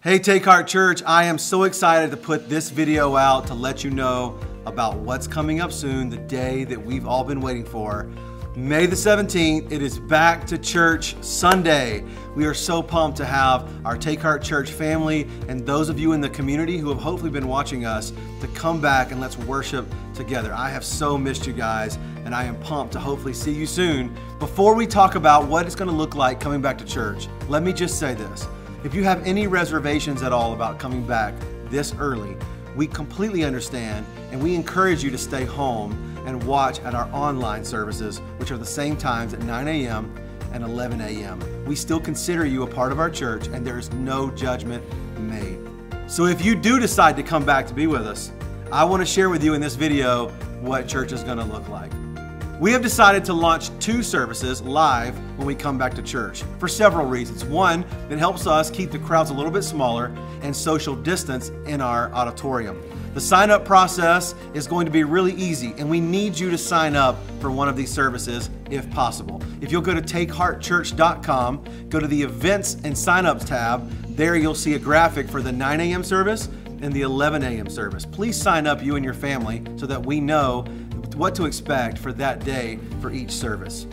Hey Take Heart Church, I am so excited to put this video out to let you know about what's coming up soon, the day that we've all been waiting for. May the 17th, it is back to church Sunday. We are so pumped to have our Take Heart Church family and those of you in the community who have hopefully been watching us to come back and let's worship together. I have so missed you guys and I am pumped to hopefully see you soon. Before we talk about what it's going to look like coming back to church, let me just say this. If you have any reservations at all about coming back this early, we completely understand and we encourage you to stay home and watch at our online services, which are the same times at 9 a.m. and 11 a.m. We still consider you a part of our church and there is no judgment made. So if you do decide to come back to be with us, I want to share with you in this video what church is going to look like. We have decided to launch two services live when we come back to church for several reasons. One, it helps us keep the crowds a little bit smaller and social distance in our auditorium. The sign up process is going to be really easy, and we need you to sign up for one of these services if possible. If you'll go to takeheartchurch.com, go to the events and sign ups tab, there you'll see a graphic for the 9 a.m. service and the 11 a.m. service. Please sign up, you and your family, so that we know what to expect for that day for each service.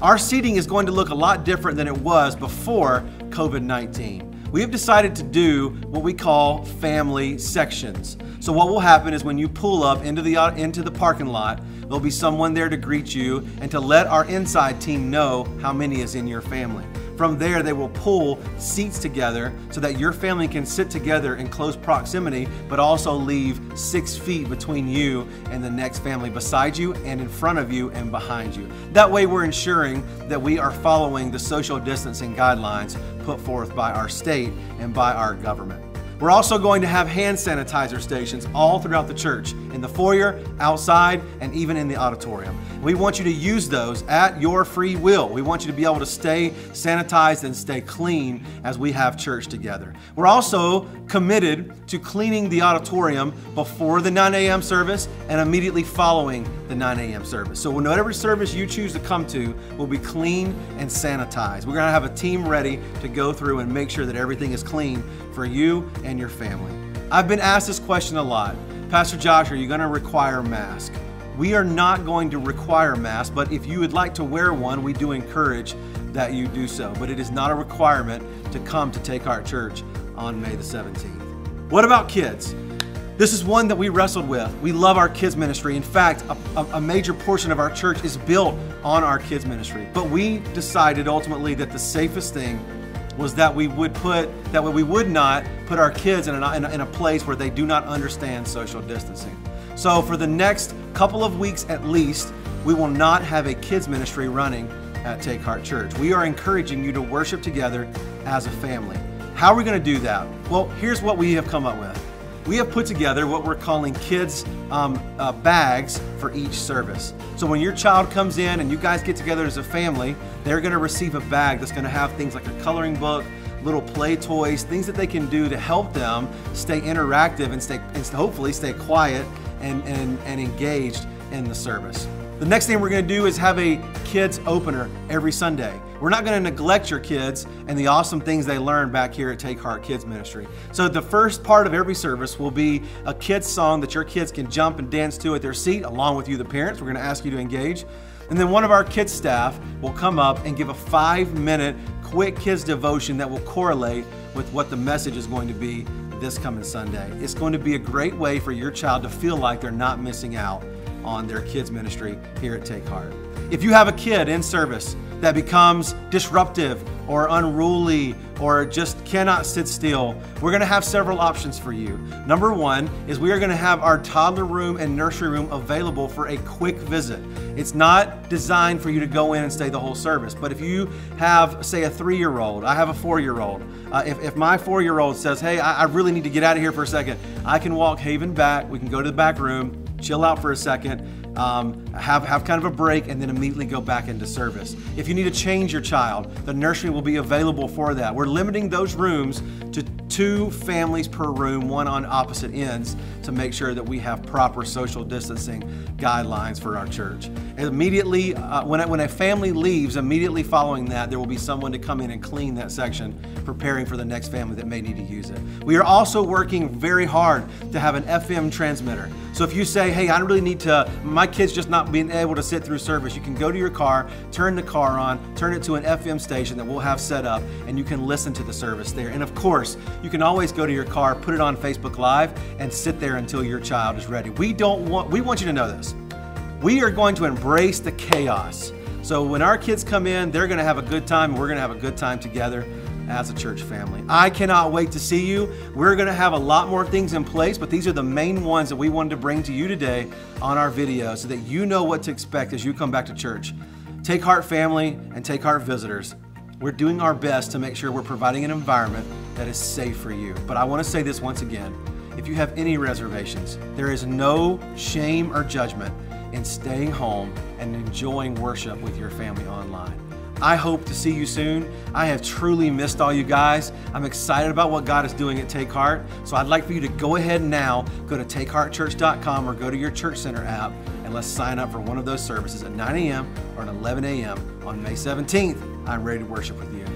Our seating is going to look a lot different than it was before COVID 19. We have decided to do what we call family sections. So what will happen is when you pull up into the into the parking lot, there'll be someone there to greet you and to let our inside team know how many is in your family. From there, they will pull seats together so that your family can sit together in close proximity, but also leave six feet between you and the next family beside you and in front of you and behind you. That way, we're ensuring that we are following the social distancing guidelines put forth by our state and by our government. We're also going to have hand sanitizer stations all throughout the church, in the foyer, outside, and even in the auditorium. We want you to use those at your free will. We want you to be able to stay sanitized and stay clean as we have church together. We're also committed to cleaning the auditorium before the 9 a.m. service and immediately following the 9 a.m. service. So, whatever service you choose to come to will be clean and sanitized. We're going to have a team ready to go through and make sure that everything is clean for you and your family. I've been asked this question a lot. Pastor Josh, are you going to require a mask? We are not going to require masks, but if you would like to wear one, we do encourage that you do so. But it is not a requirement to come to Take Heart Church on May the 17th. What about kids? This is one that we wrestled with. We love our kids ministry. In fact, a, a, major portion of our church is built on our kids ministry. But we decided ultimately that the safest thing was that we would put that we would not put our kids in a, in a, in a place where they do not understand social distancing. So for the next couple of weeks at least, we will not have a kids ministry running at Take Heart Church. We are encouraging you to worship together as a family. How are we going to do that? Well, here's what we have come up with. We have put together what we're calling kids um, uh, bags for each service. So when your child comes in and you guys get together as a family, they're going to receive a bag that's going to have things like a coloring book, little play toys, things that they can do to help them stay interactive and stay and hopefully stay quiet and, and, and engaged in the service. The next thing we're going to do is have a kids opener every Sunday. We're not going to neglect your kids and the awesome things they learn back here at Take Heart Kids Ministry. So the first part of every service will be a kids song that your kids can jump and dance to at their seat along with you the parents. We're going to ask you to engage. And then one of our kids staff will come up and give a 5-minute quick kids devotion that will correlate with what the message is going to be this coming Sunday. It's going to be a great way for your child to feel like they're not missing out on their kids' ministry here at Take Heart. If you have a kid in service that becomes disruptive or unruly or just cannot sit still, we're going to have several options for you. Number one is we are going to have our toddler room and nursery room available for a quick visit. It's not designed for you to go in and stay the whole service, but if you have, say, a three year old, I have a four year old. Uh, if, if my four year old says, Hey, I, I really need to get out of here for a second, I can walk Haven back. We can go to the back room, chill out for a second, um, have, have kind of a break, and then immediately go back into service. If you need to change your child, the nursery will be available for that. We're limiting those rooms to two families per room, one on opposite ends, to make sure that we have proper social distancing guidelines for our church. Immediately, uh, when, when a family leaves, immediately following that, there will be someone to come in and clean that section, preparing for the next family that may need to use it. We are also working very hard to have an FM transmitter. So if you say, hey, I really need to, my kid's just not being able to sit through service, you can go to your car, turn the car on, turn it to an FM station that we'll have set up, and you can listen to the service there. And of course, you can always go to your car, put it on Facebook Live, and sit there until your child is ready. We don't want, we want you to know this. We are going to embrace the chaos. So when our kids come in, they're to have a good time, and we're to have a good time together as a church family. I cannot wait to see you. We're going to have a lot more things in place, but these are the main ones that we wanted to bring to you today on our video so that you know what to expect as you come back to church. Take Heart family and Take Heart visitors. We're doing our best to make sure we're providing an environment that is safe for you. But I want to say this once again. If you have any reservations, there is no shame or judgment in staying home and enjoying worship with your family online. I hope to see you soon. I have truly missed all you guys. I'm excited about what God is doing at Take Heart. So I'd like for you to go ahead now, go to takeheartchurch.com or go to your Church Center app and let's sign up for one of those services at 9 a.m. or at 11 a.m. on May 17th. I'm ready to worship with you.